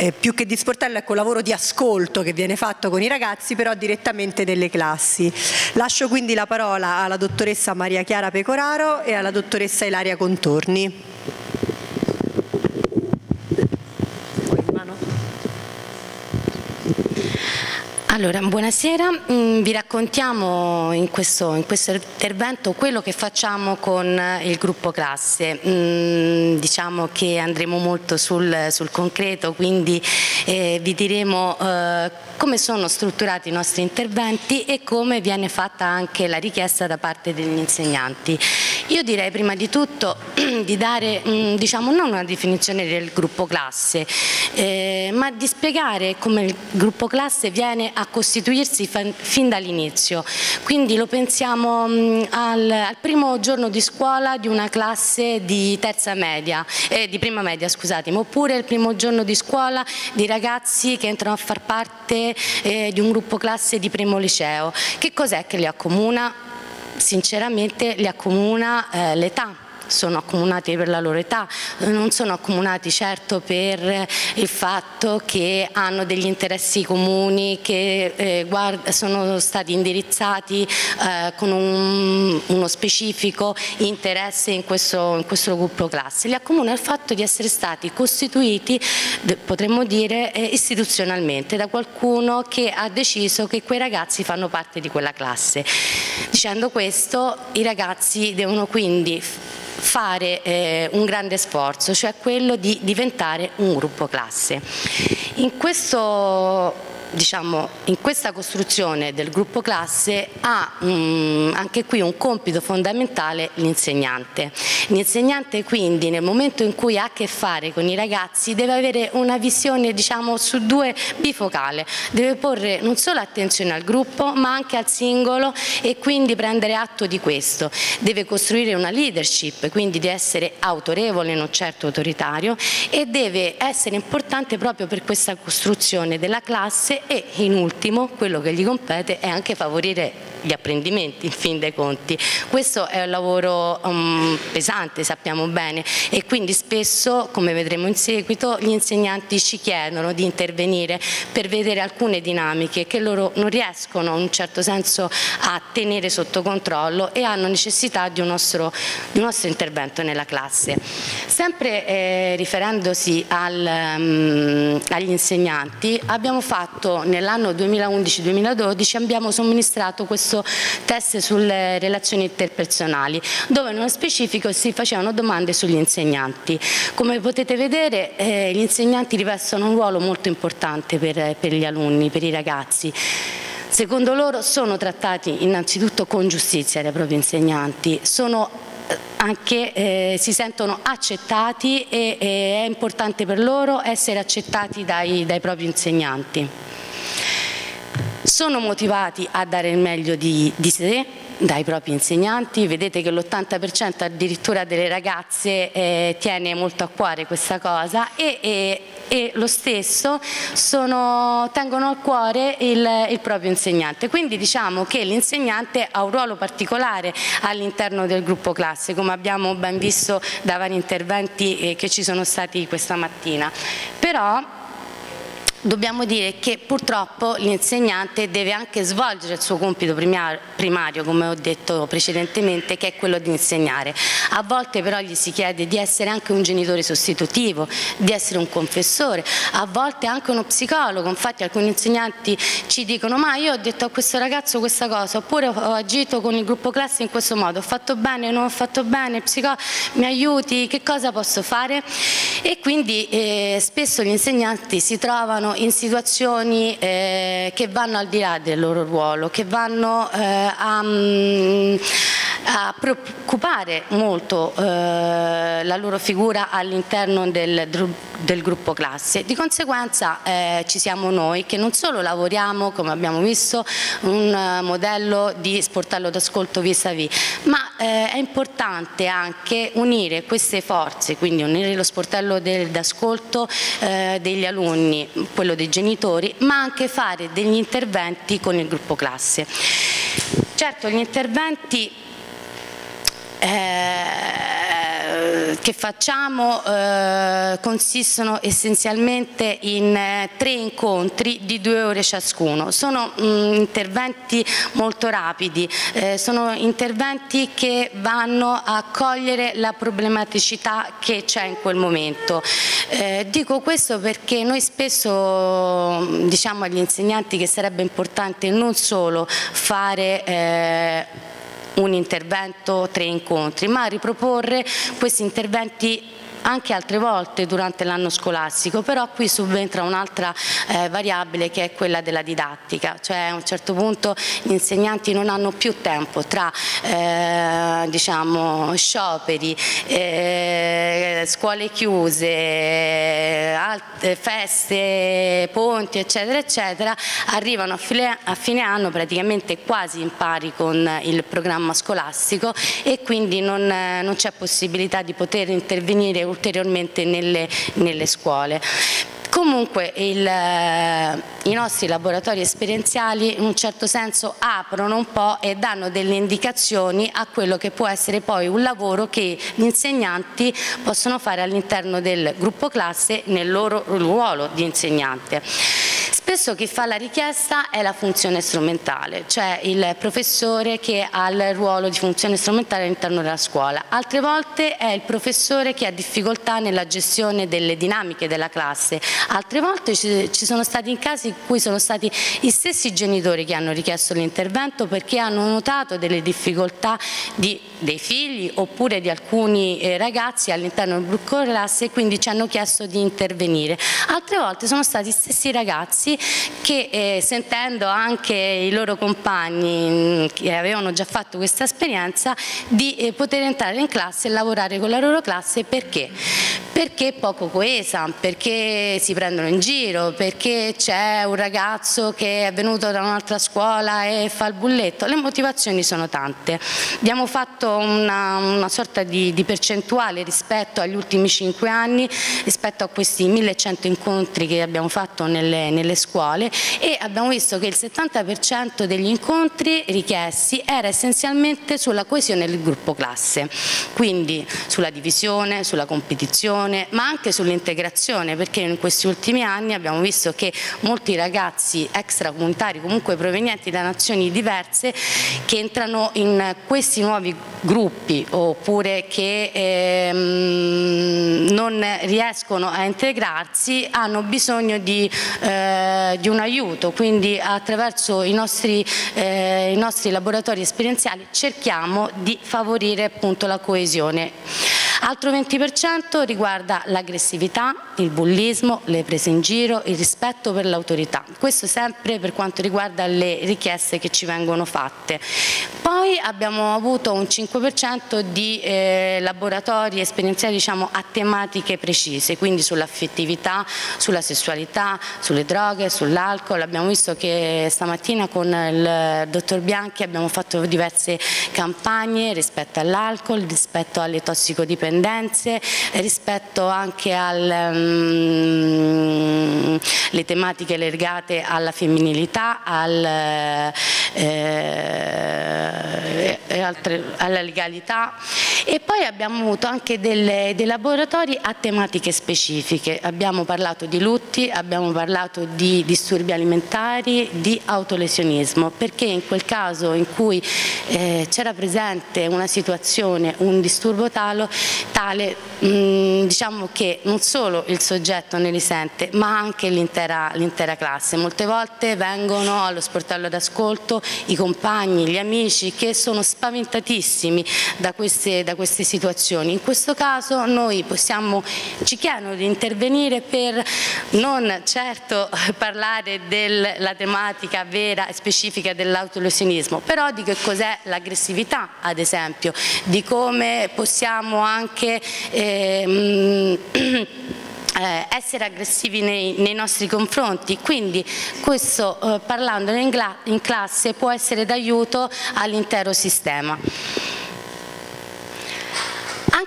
eh, più che di sportello ecco lavoro di ascolto che viene fatto con i ragazzi però direttamente nelle classi. Lascio quindi la parola alla dottoressa Maria Chiara Pecoraro e alla dottoressa Ilaria Contorni. Allora, buonasera, mm, vi raccontiamo in questo, in questo, intervento quello che facciamo con il gruppo classe. Mm, diciamo che andremo molto sul, sul concreto, quindi eh, vi diremo eh, come sono strutturati i nostri interventi e come viene fatta anche la richiesta da parte degli insegnanti. Io direi prima di tutto di dare mm, diciamo, non una definizione del gruppo classe, eh, ma di spiegare come il gruppo classe viene a costituirsi fin dall'inizio. Quindi lo pensiamo mm, al, al, primo giorno di scuola di una classe di terza media, eh, di prima media scusatemi, oppure il primo giorno di scuola di ragazzi che entrano a far parte eh, di un gruppo classe di primo liceo. Che cos'è che li accomuna? sinceramente li accomuna eh, l'età sono accomunati per la loro età, non sono accomunati certo per il fatto che hanno degli interessi comuni, che eh, guarda, sono stati indirizzati eh, con un, uno specifico interesse in questo, in questo, gruppo classe. Li accomuna il fatto di essere stati costituiti, potremmo dire, eh, istituzionalmente da qualcuno che ha deciso che quei ragazzi fanno parte di quella classe. Dicendo questo, i ragazzi devono quindi fare eh, un grande sforzo, cioè quello di diventare un gruppo classe. In questo diciamo, in questa costruzione del gruppo classe ha um, anche qui un compito fondamentale l'insegnante. L'insegnante quindi nel momento in cui ha a che fare con i ragazzi deve avere una visione diciamo, su due bifocale, deve porre non solo attenzione al gruppo ma anche al singolo e quindi prendere atto di questo. Deve costruire una leadership, quindi di essere autorevole, non certo autoritario e deve essere importante proprio per questa costruzione della classe e in ultimo quello che gli compete è anche favorire gli apprendimenti in fin dei conti. Questo è un lavoro um, pesante, sappiamo bene, e quindi spesso, come vedremo in seguito, gli insegnanti ci chiedono di intervenire per vedere alcune dinamiche che loro non riescono in un certo senso a tenere sotto controllo e hanno necessità di un nostro, di un nostro intervento nella classe. Sempre eh, riferendosi al, um, agli insegnanti, abbiamo fatto nell'anno 2011-2012 abbiamo somministrato questo test sulle relazioni interpersonali dove nello specifico si facevano domande sugli insegnanti. Come potete vedere eh, gli insegnanti rivestono un ruolo molto importante per, per gli alunni, per i ragazzi. Secondo loro sono trattati innanzitutto con giustizia dai propri insegnanti, sono eh, anche eh, si sentono accettati e, e, è importante per loro essere accettati dai, dai propri insegnanti sono motivati a dare il meglio di, di sé dai propri insegnanti, vedete che l'80% addirittura delle ragazze eh, tiene molto a cuore questa cosa e, e, e lo stesso sono, tengono a cuore il, il, proprio insegnante. Quindi diciamo che l'insegnante ha un ruolo particolare all'interno del gruppo classe, come abbiamo ben visto da vari interventi eh, che ci sono stati questa mattina. Però dobbiamo dire che purtroppo l'insegnante deve anche svolgere il suo compito primario, come ho detto precedentemente, che è quello di insegnare. A volte però gli si chiede di essere anche un genitore sostitutivo, di essere un confessore, a volte anche uno psicologo. Infatti alcuni insegnanti ci dicono ma io ho detto a questo ragazzo questa cosa, oppure ho agito con il gruppo classe in questo modo, ho fatto bene, non ho fatto bene, mi aiuti, che cosa posso fare? E quindi eh, spesso gli insegnanti si trovano in situazioni eh, che vanno al di là del loro ruolo, che vanno eh, a, mm, a, preoccupare molto eh, la loro figura all'interno del, del, gruppo classe. Di conseguenza eh, ci siamo noi che non solo lavoriamo, come abbiamo visto, un modello di sportello d'ascolto vis-à-vis, ma eh, è importante anche unire queste forze, quindi unire lo sportello d'ascolto eh, degli alunni, quello dei genitori, ma anche fare degli interventi con il gruppo classe. Certo, gli interventi eh, eh, che facciamo eh, consistono essenzialmente in eh, tre incontri di due ore ciascuno. Sono mh, mm, interventi molto rapidi, eh, sono interventi che vanno a cogliere la problematicità che c'è in quel momento. Eh, dico questo perché noi spesso diciamo agli insegnanti che sarebbe importante non solo fare un intervento, tre incontri, ma riproporre questi interventi anche altre volte durante l'anno scolastico, però qui subentra un'altra eh, variabile che è quella della didattica, cioè a un certo punto gli insegnanti non hanno più tempo tra eh, diciamo, scioperi, eh, scuole chiuse, feste, ponti eccetera eccetera, arrivano a fine, a fine anno praticamente quasi in pari con il programma scolastico e quindi non, non c'è possibilità di poter intervenire ulteriormente nelle, nelle scuole. Comunque il, eh, i nostri laboratori esperienziali in un certo senso aprono un po' e danno delle indicazioni a quello che può essere poi un lavoro che gli insegnanti possono fare all'interno del gruppo classe nel loro ruolo di insegnante. Spesso chi fa la richiesta è la funzione strumentale, cioè il professore che ha il ruolo di funzione strumentale all'interno della scuola. Altre volte è il professore che ha difficoltà nella gestione delle dinamiche della classe. Altre volte ci sono stati casi in cui sono stati gli stessi genitori che hanno richiesto l'intervento perché hanno notato delle difficoltà di, dei figli oppure di alcuni eh, ragazzi all'interno del gruppo classe e quindi ci hanno chiesto di intervenire. Altre volte sono stati gli stessi ragazzi che eh, sentendo anche i loro compagni mm, che avevano già fatto questa esperienza di eh, poter entrare in classe e lavorare con la loro classe perché? Perché poco coesa, perché si prendono in giro, perché c'è un ragazzo che è venuto da un'altra scuola e fa il bulletto, le motivazioni sono tante. Abbiamo fatto una, una sorta di, di percentuale rispetto agli ultimi cinque anni, rispetto a questi 1100 incontri che abbiamo fatto nelle, nelle scuole scuole e abbiamo visto che il 70% degli incontri richiesti era essenzialmente sulla coesione del gruppo classe, quindi sulla divisione, sulla competizione, ma anche sull'integrazione, perché in questi ultimi anni abbiamo visto che molti ragazzi extracomunitari, comunque provenienti da nazioni diverse, che entrano in questi nuovi gruppi oppure che ehm, non riescono a integrarsi, hanno bisogno di eh, eh, di un aiuto, quindi attraverso i nostri, eh, i nostri laboratori esperienziali cerchiamo di favorire appunto la coesione. Altro 20% riguarda l'aggressività, il bullismo, le prese in giro, il rispetto per l'autorità. Questo sempre per quanto riguarda le richieste che ci vengono fatte. Poi abbiamo avuto un 5% di eh, laboratori esperienziali diciamo, a tematiche precise, quindi sull'affettività, sulla sessualità, sulle droghe, sull'alcol. Abbiamo visto che stamattina con il dottor Bianchi abbiamo fatto diverse campagne rispetto all'alcol, rispetto alle tossicodipendenze dipendenze, rispetto anche alle um, mm, tematiche legate alla femminilità, al, eh, altre, alla legalità e poi abbiamo avuto anche delle, dei laboratori a tematiche specifiche, abbiamo parlato di lutti, abbiamo parlato di disturbi alimentari, di autolesionismo, perché in quel caso in cui eh, c'era presente una situazione, un disturbo talo, tale mh, diciamo che non solo il soggetto ne risente ma anche l'intera classe. Molte volte vengono allo sportello d'ascolto i compagni, gli amici che sono spaventatissimi da queste, da queste situazioni. In questo caso noi possiamo, ci chiedono di intervenire per non certo parlare della tematica vera e specifica dell'autolesionismo, però di che cos'è l'aggressività ad esempio, di come possiamo anche ehm, eh, essere aggressivi nei, nei, nostri confronti, quindi questo eh, parlando in, in classe può essere d'aiuto all'intero sistema.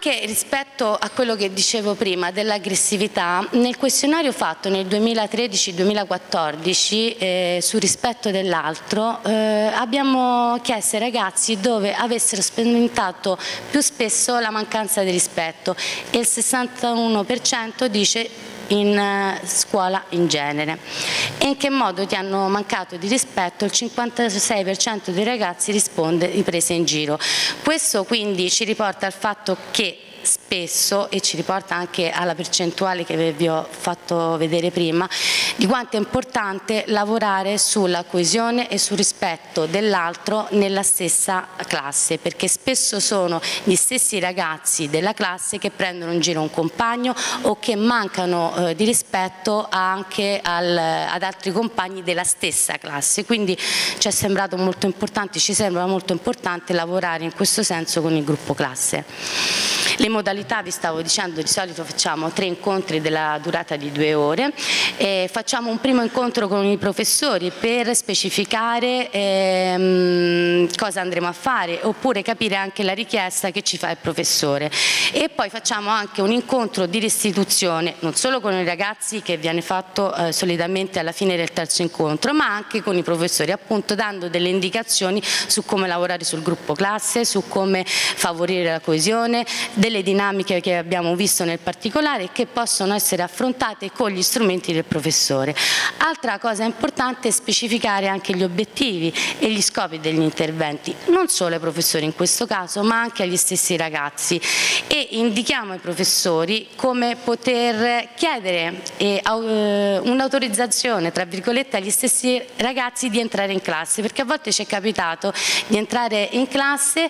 Anche rispetto a quello che dicevo prima dell'aggressività, nel questionario fatto nel 2013-2014 eh, sul rispetto dell'altro eh, abbiamo chiesto ai ragazzi dove avessero sperimentato più spesso la mancanza di rispetto e il 61% dice in eh, scuola in genere. E in che modo ti hanno mancato di rispetto? Il 56% dei ragazzi risponde di prese in giro. Questo quindi ci riporta al fatto che spesso e ci riporta anche alla percentuale che vi ho fatto vedere prima di quanto è importante lavorare sulla coesione e sul rispetto dell'altro nella stessa classe perché spesso sono gli stessi ragazzi della classe che prendono in giro un compagno o che mancano eh, di rispetto anche al, ad altri compagni della stessa classe quindi ci è sembrato molto importante, ci sembra molto importante lavorare in questo senso con il gruppo classe. Le modalità, vi stavo dicendo, di solito facciamo tre incontri della durata di due ore, e facciamo un primo incontro con i professori per specificare ehm, cosa andremo a fare oppure capire anche la richiesta che ci fa il professore. E poi facciamo anche un incontro di restituzione non solo con i ragazzi che viene fatto eh, solitamente alla fine del terzo incontro ma anche con i professori appunto dando delle indicazioni su come lavorare sul gruppo classe, su come favorire la coesione, delle dinamiche che abbiamo visto nel particolare che possono essere affrontate con gli strumenti del professore. Altra cosa importante è specificare anche gli obiettivi e gli scopi degli interventi, non solo ai professori in questo caso ma anche agli stessi ragazzi e indichiamo ai professori come poter chiedere eh, un'autorizzazione tra virgolette agli stessi ragazzi di entrare in classe perché a volte ci è capitato di entrare in classe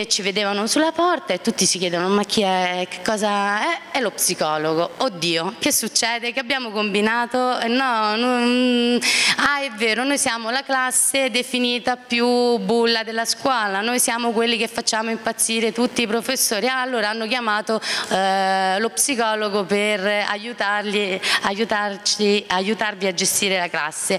e ci vedevano sulla porta e tutti si chiedono ma chi è, che cosa è? È lo psicologo. Oddio, che succede? Che abbiamo combinato? No, non... ah è vero, noi siamo la classe definita più bulla della scuola, noi siamo quelli che facciamo impazzire tutti i professori. Ah, allora hanno chiamato eh, lo psicologo per aiutarli, aiutarci, aiutarvi a gestire la classe.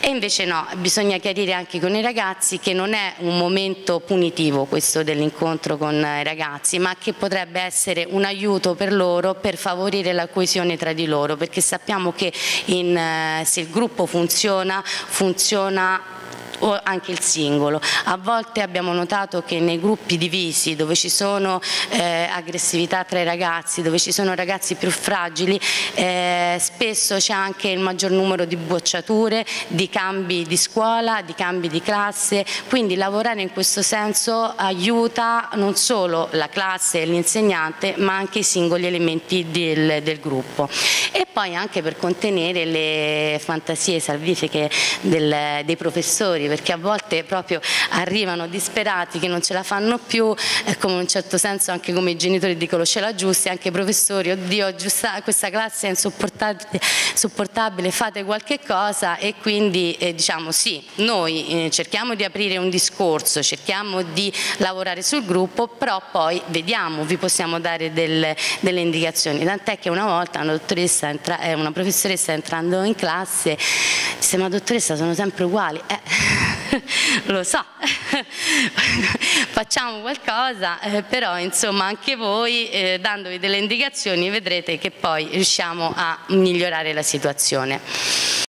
E invece no, bisogna chiarire anche con i ragazzi che non è un momento punitivo questo dell'incontro con i ragazzi, ma che potrebbe essere un aiuto per loro per favorire la coesione tra di loro, perché sappiamo che in, eh, se il gruppo funziona, funziona o anche il singolo. A volte abbiamo notato che nei gruppi divisi dove ci sono eh, aggressività tra i ragazzi, dove ci sono ragazzi più fragili, eh, spesso c'è anche il maggior numero di bocciature, di cambi di scuola, di cambi di classe, quindi lavorare in questo senso aiuta non solo la classe e l'insegnante ma anche i singoli elementi del, del gruppo e poi anche per contenere le fantasie salvifiche del, dei professori perché a volte proprio arrivano disperati che non ce la fanno più, eh, come in un certo senso anche come i genitori dicono ce la giusti, anche i professori, oddio giusta, questa classe è insopportabile, fate qualche cosa e quindi eh, diciamo sì, noi eh, cerchiamo di aprire un discorso, cerchiamo di lavorare sul gruppo, però poi vediamo, vi possiamo dare delle, delle indicazioni, tant'è che una volta una, entra, eh, una professoressa entrando in classe disse ma dottoressa sono sempre uguali, eh, lo so, facciamo qualcosa, eh, però insomma anche voi eh, dandovi delle indicazioni vedrete che poi riusciamo a migliorare la situazione.